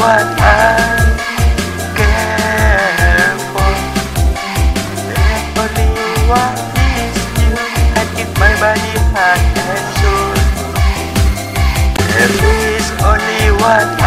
what I care for. Only one is you. I give my body, heart and soul. There is only one